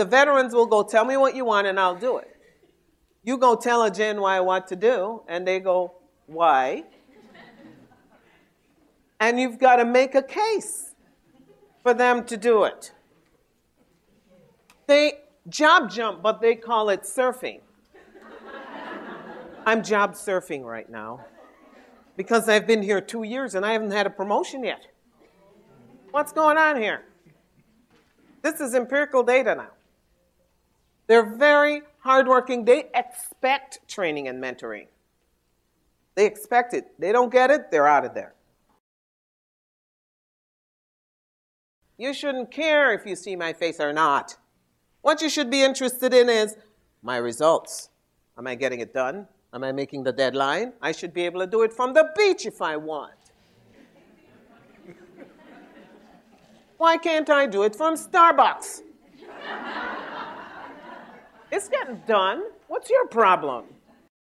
The veterans will go, Tell me what you want, and I'll do it. You go tell a Gen Y what to do, and they go, Why? and you've got to make a case for them to do it. They job jump, but they call it surfing. I'm job surfing right now because I've been here two years and I haven't had a promotion yet. What's going on here? This is empirical data now. They're very hardworking. They expect training and mentoring. They expect it. They don't get it, they're out of there. You shouldn't care if you see my face or not. What you should be interested in is my results. Am I getting it done? Am I making the deadline? I should be able to do it from the beach if I want. Why can't I do it from Starbucks? It's getting done. What's your problem?